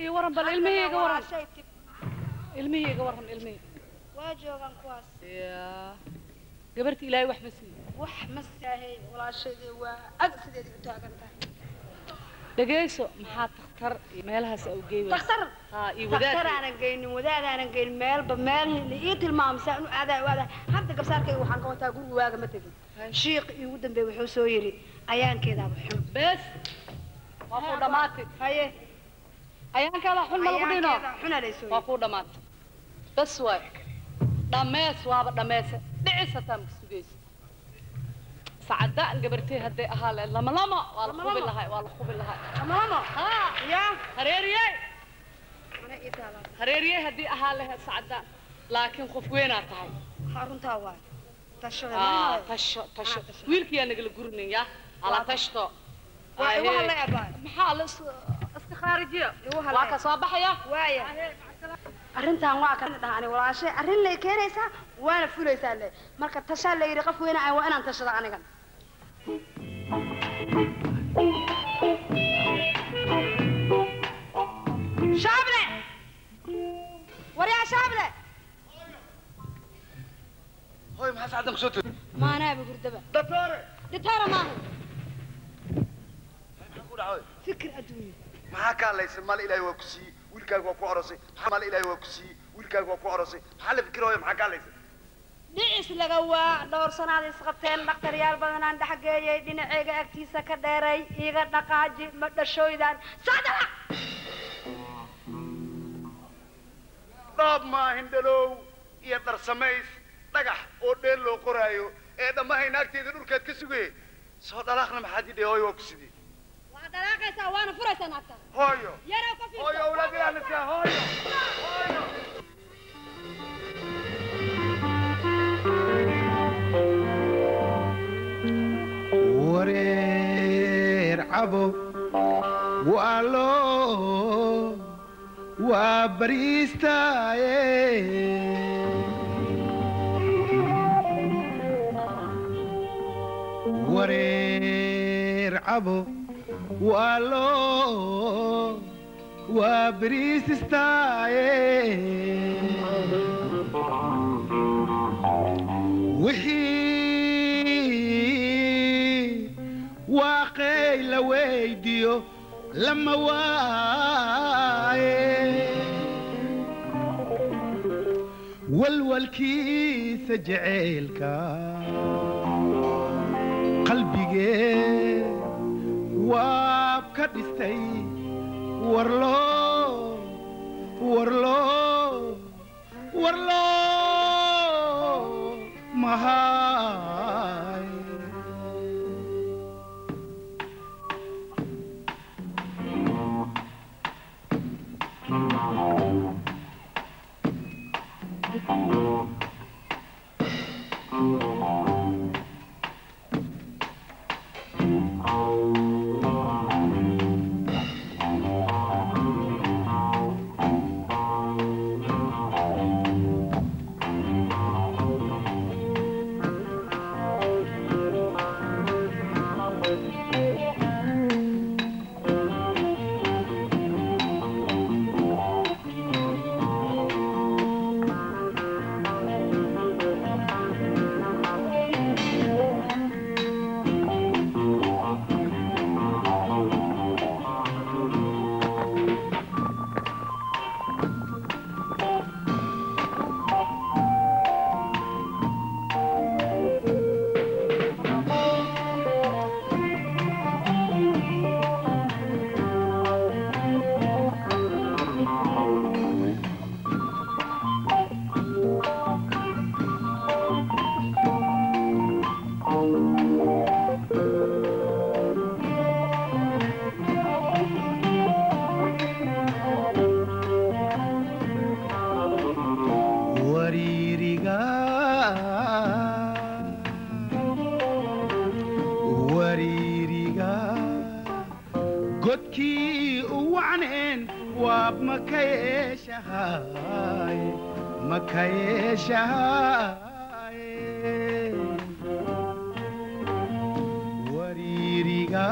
iyo waran bal ilmihayga waran ilmihayga waran ilmihii waa joogaan kuwaas ya gabarta ilaahay wax ma siiyo wax ma dhegayso maxaa takhtar meelahaas au geey daktar haa iyo daktar wadaad aanan geynin wadaad aanan geynin meelba meel ii tilmaamsaa inu aadaa u aadaa. Hadda gabsaarkayga waxaan ka wataa guriga waaga ma tegin. Shiiq iigu dambeey wuxuu soo yidhi ayaankeedaaba xun. Bes! Waa kuu dhammaatay haye. Ayaankaada xun ma lagu dhino ayaankeeda xunaa laysoo waa yidhi. Kuu dhammaatay bes waay. Dhammees waaba dhammeese. Dhicis hataa maka sugayso سعداء جبرتي هدي أهل لا ملاما ولا خوب الله هاي ولا خوب الله هاي ملاما ها. يا. هريرية. إيه هريرية هدي أهل سعداء لكن خوف وين أتاي حارون تاوى آه، تشو آه تشو تشو. ويل كي أنا قل قرني يا. على تشتو. واي آه، هو هلا يا بان محال استخارجية هو هلا واك صباح يا. واي آه، أرنت أنا واك أنا دهاني ولا شيء. أرن لي كيريسا وأنا فلو يسال مركب تشال لي رقف وين أنا وأنا أنتشر أنا شابلة! وريا شابلة! هاي ما سعد مخشوت ما أنا بقول دبا. دكتورة دكتورة ما هو. فكر أدوية. ما كان ليس مال إلهي وكسي. ويلكا وكو عرسي مال إلهي وكسي. ويلكا وكو عرسي حال فكر هاي ما كان ليس. Dhicis laga waa dhowr sanaad isqabteen dhakhtaryaal badanaan dhexgeeyey dhinaceyga agtiisa ka dheeray iiga dhaqaaji ma dhashooydaan. Dhoob maahin dhalow iyo darsamays dhagax oo dheel loo qoraayo ee dhammahay naagteeda dhulkeed ka sugee soo dhalaaqna maxaad idhe hooyo waa ku sidee waa dhalaaqaysaa waana furaysaa naagta. Hooyo! Hooyo awlaad ilaalisa hooyo! Hooyo xabo waalo waa bariistaaye wareer cabo waalo waa bariisistaaye la weydiyo lama waaye walwalkiisa jaceylka qalbigee waab ka dhistay. Warloo warloo warloo wayriga wariiriga godkii u wacneen waab makayeeshahay makayeeshahay wariiriga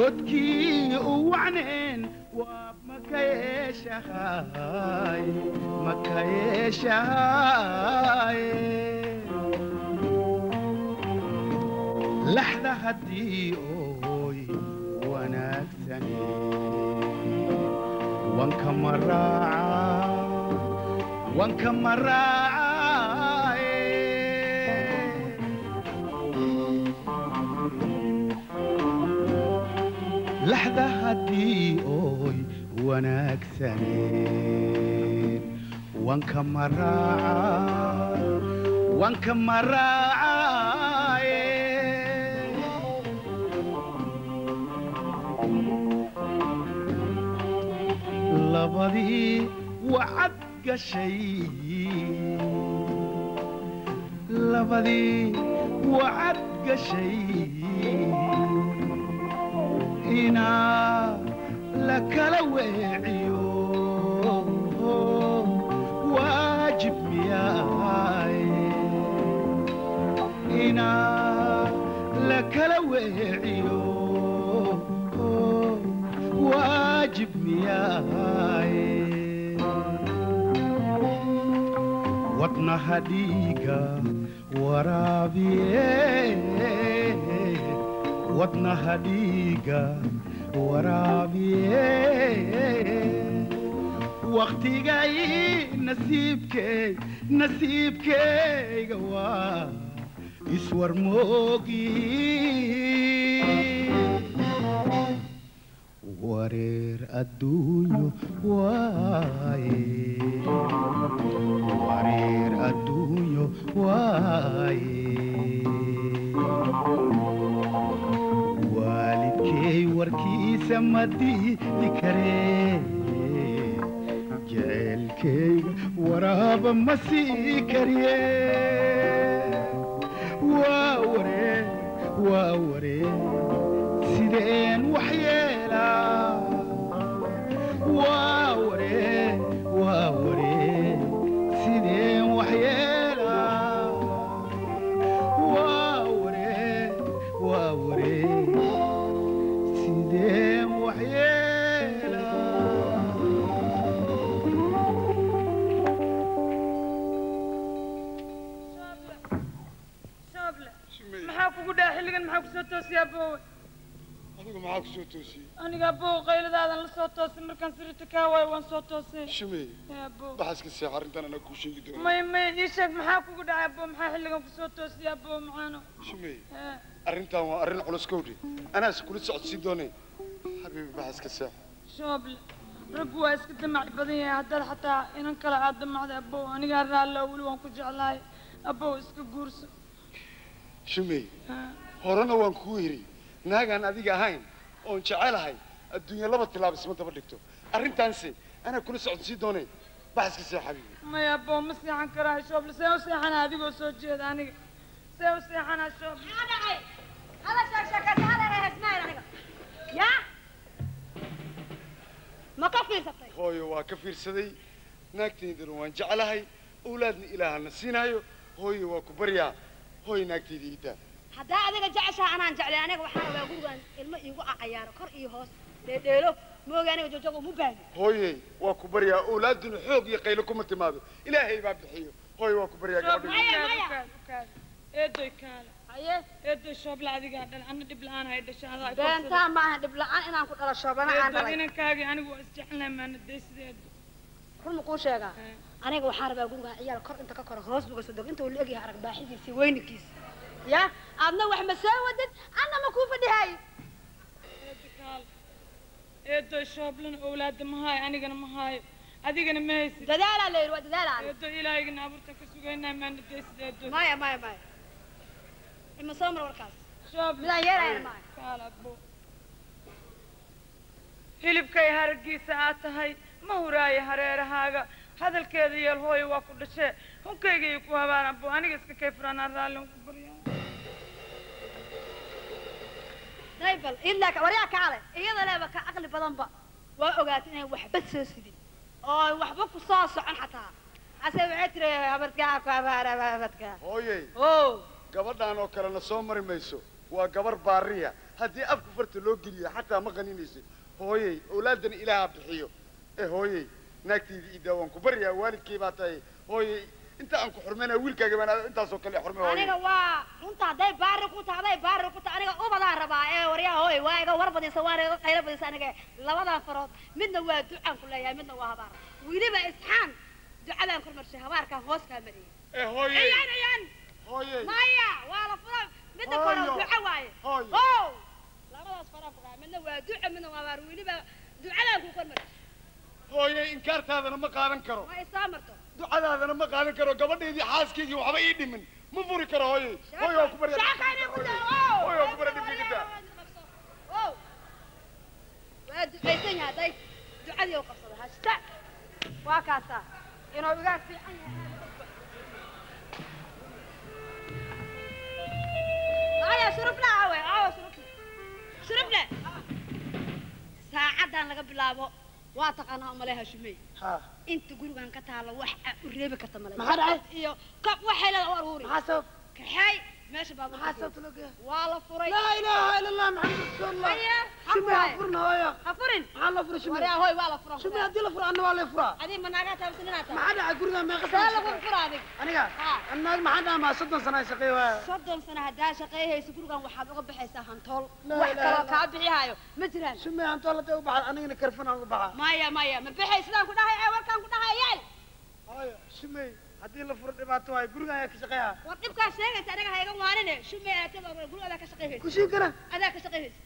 yeeshahay godkii u wacneen waa makayeeshahay makayeeshahay laxda haddii ooy wanaagsane wanka maraaca wanka maraacaye واحدة حديقوي وأنا اكسنين وأن كم مرة وأن كم مرة وعد قشي لبضي وعد قشي kala weeciyo waajib miyaaye inaa la kala weeciyo waajib miyaaye wadnaha dhiiga waraabiye wadnaha dhiiga waraabiye waktigay nasiibkey nasiibkeyga waa iswarmoogi wareer adduunyo wareer adduunyo waaye warkiisa ma diidi karee jecelkeyga waraaba ma sii kariye maxaa kugu dhaca xilligan? Maxaa ku soo toosiyaa boowe? Adigu maxaa ku soo toosiyey aniga boow qayladaadan la soo toosin markaan sirita kaa waayo waan soo toosay boow baxaska seex arrintan anaa kuu sheegi doona may may ii sheeg maxaa kugu dhacay boow maxaa xilligan ku soo toosiyaa boow macaano? Shumey Ee, arrintan waa arrin culus kowdhe anaas kula socodsii doonay xabiibi baxaska seex? Shooble raggu waa iska damac badan yahay. Haddaad xataa inan kale aad damacday abbow anigaa raallo weli waan ku jeclahay. Abbow iska guurso shumey Ee, horena waan kuu yidhi naagaan adiga ahayn oon jecelahay adduunya laba tilaab isma daba dhigto arrintaanse anaa kula socodsii doonay baxaska seex xabiibi maya abbow ma seexan karaa shooble see u seexana adigoo soo jeeda aniga see u seexanaa shooble yaa ma ka fiirsatay hooyo waa ka fiirsaday naagtaydana waan jeclahay owlaadna ilaahana siinaayo hooyo waa ku baryaa hooyo naagtayda iidaa haddaa adiga jeceshaha anaan jeclay aniga waxaa rabaa gurigan ilmo iigu cayaaro kor iyo hoos. Dheedheelo mooga aniga jojogo uma baahni hooyey waa ku baryaa owlaaduna xoog iyo qaylo kuma timaado. Ilaahay baa bixiyo. Hooyo waa ku baryaa shooble gabadha Maya, ukaad, maya. ukaad, ukaad. eedoy kaale haye? Eedoy shooble adigaa dhan. Anna dhib la'aan hay dhasha adaa beentaa maaha dhib la'aan inaan ku dhalo shoobana aan dhalay. inankaagii anigu waa isjeclahay maana daysideedu run ma kuu sheegaa aniga waxaa rabaa gurigan ciyaal kor inta ka koro hoos buga soo dego inta uu la egyahay arag baaxidiisii weyninkiisa ya? Aadna wax ma soo wadid? Anna ma kuu fadhihay? Eedo shooblena owlaada ma haayo anigana ma haayo adigana ma haysid. Dadaalaa la yidhi waa dadaalaa ilaahayga abuurta ka sugaynaa maana daysid eedoy maya maya maya ima soo mar warkaas. Shooble midaan yeelaya hilibkay haragiisa aad tahay ma huraayo hareerahaaga hadalkeeda yeel hooyo waa ku dhashee hunkayga iyo ku habaan abbo aniga iska kay furaanaan raallin ku baryaa daybal ilaa ka waryaa kaale iyada leeba ka caqli badanba. Waa ogaatay inay waxba soo sidin. Oo waxba ku soo socon xataa. Hase waxay tiri habadkaa ku habaara habadkaa hooyey o gabadhaan oo kalena soo mari mayso. Waa gabar baariya. Haddii afka farta loo geliyo xataa ma qaninayso hooyey awlaadana ilaaha bixiyo. Ee hooyey ناكتي إذا وانكو. بريا والد كي باتاي هوي أنت أنكو حرمانا ويلكا جبانا أنت سوك اللي حرمي هوي انيقا واه أنت داي بارك وطا داي بارك وطا انيقا أو بدا ربا. إيه وريا هوي واه إيه وربا دي سواري إيه ربا دي سانيقا لابدا فروض من دو واه دعان كل إيه من دو واه بار ويلبا إسحان. دعان كل مرشي هوار هوس كامري إيه هوي. إيه إيه إيه إيه مايا والا فروض من دو كورو واي. هوي. هو. لابدا اسفران فروض من دو واه دعان من دو واه بار ويلبا دعان كل مرشي. Hooyey inkaartaadana ma qaadan karo ma isaa marto ducadaadana ma qaadan karo gabadhaydii xaaskaygii waxba ii dhimin ma furi karo hooyey hooy waa ku barya Shaqayna ku daa, hooy waa ku barya dhibkii ka daa Wow. waa ducaysan yahay hadday ducadii u qabsada hashta waa kaasaa inuu iga fiican yahay aya shurufle awe awe shurufle shurufle saacaddan laga bilaabo taqaanaa umale hashimey ها inta gurigan ka taalo wax aad u reebi karta male Maxaa dhacay? iyo kab waxay leeda allah maxamed rasuulullah Haya, shumi ha ha furna hooya ha furin maxaa loo fura shumi waryaa hoy waa la furan shumi haddii la furo anna waa lay furaa adii ma naagaa taabsan inaad tahay maxaa dhaca guriga meeqa see sana lagu shaqeey fura adig aniga Ha. annaag maxaa dhaca maa soddon sana shaqeey waaya soddon sano haddaa shaqeeyhayso gurigan waxaad uga baxaysaa hantool wax illa- kaa bixihaayo ma jiraan shumi hantoo latay u baxaa anigana karfanaan u baxaa maya maya ma bixay sidaan ku dhahay ee warkaan ku dhahay yaal hooyo shumi haddii la furo dhibaato waayo guriga ayaa ka shaqeeya war dhibkaa sheegaysa aniga hayga waanine shume aatada guriga adaa ka shaqeeyhaysa kushii kara adaa ka shaqeeyhaysa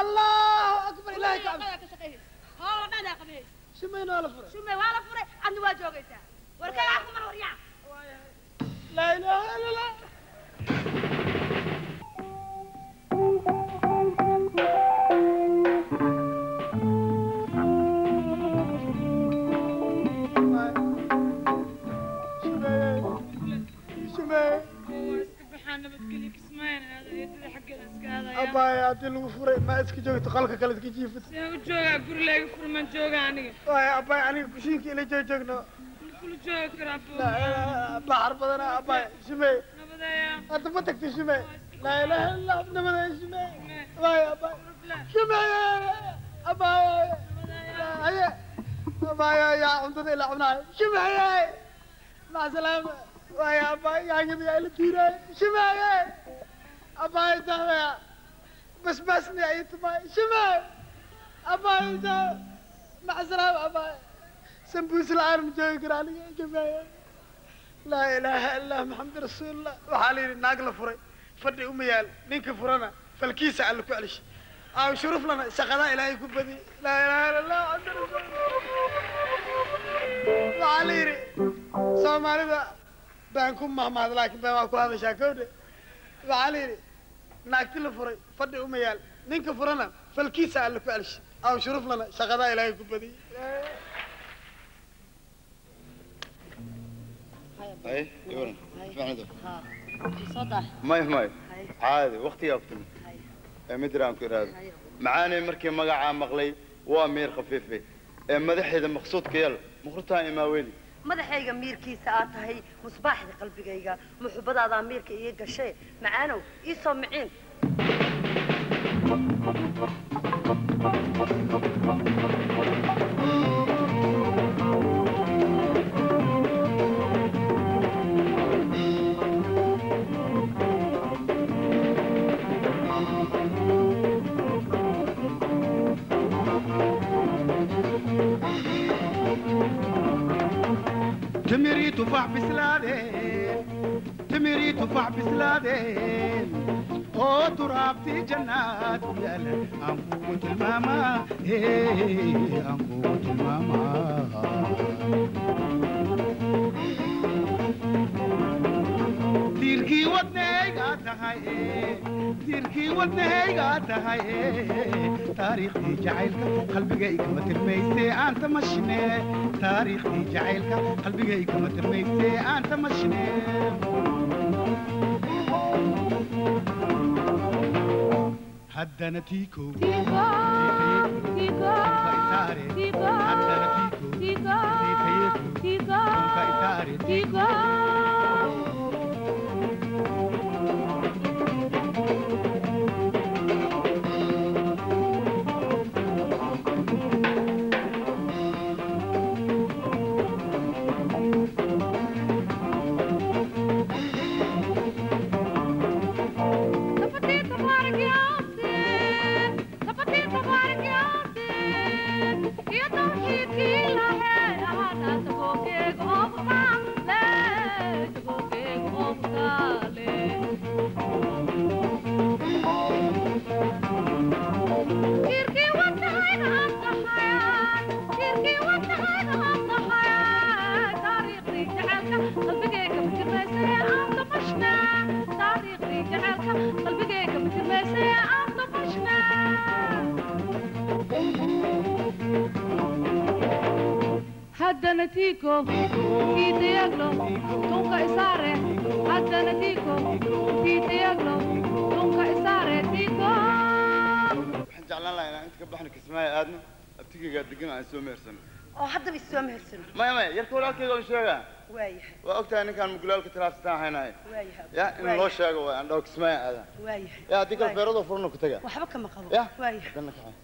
allahu akbar ilaahay ka cabsi adaa ka shaqeeyhaysa hoo dhan adaa qabihaysa shumayna waa la furay shume waa la furay adna waa joogaysaa warkaa kumar waryaa laa ilaaha ila allah masjidii lagu furay maa iska joogto qolka kale iska jiifata saan u joogaa guri laaga furman jooga aniga. Waay abbay aniga kushiinka ila joo joogno. Kula jooga kara baxar badana abbay shumey nabadaya hadda ma tagta shumey laa ilaaha illah nabadaya shumey abbay abbay shumey abbay aye abbay yaa cuntada ila cunaay shumey mac salaama waay abbay yaangada yaa ila tiiraay shumey abbay dahaya بس بس سمعت ما شمال ابا انت معذرة ابا سمبوس العالم جاي يقرا علي يا جماعة. لا إله إلا الله محمد رسول الله. وحالي ناقله فري فدي اميال نينك فرنا فالكيسة على كل أو آه، شرف لنا. سخنا إلهي كبدي لا إله إلا الله. محمد الله وحالي سومالي بانكم مهما لكن بانكم هذا شاكوري وحالي ناقتي لفري فدي أميال. نين كفرنا فالكيسة على الفعلش أو شرف لنا شغدا إلى كبدي هاي يورن فين هذا ما يه ما يه عادي وقت يافتن مدرام كراد معاني مركي مقع مغلي وأمير خفيفي مدحي ذا مقصود كيال. مخرطان اماويني madaxayga miirkiisa aad tahay musbaaxda qalbigayga muxubadaadaa miirka iga gashay macaanow ii soo miciin تمري تفاح بسلادين تمري تفاح بسلادين أو ترابتي جنات. يالا انقوة الماما. إيه انقوة الماما. تيركي ودنيغا diirkii wadnahaygaa tahay taariikhdii jacaylka qalbiga ikama tirmayse aanta mashine taariikhdii jacaylka qalbiga ikama tirmayse aanta mashine haddana tiiko haddana tiiko tiiko tiiko tiiko diiko kiitayaglo tunka isaare e haddana diiko kiitayaglo tunka isaare e diiko waxaan jeclaan lahaa inaan inta ka baxno kismaayo aadno abtigaygaa degan aan soo mehersano oo haddaba is soo mehersano maya maya yarka walaalkayga un sheegaa waayahay waa ogtahay ninkaan mugulaalka tiraafsataan haynaayo waayahay ya in loo sheego waay aan dhaho kismaayo aadan waayahay ya haddii kale feeradoo furano ku taga. Waxba kama qabo ya? Waayahay haddana kaxay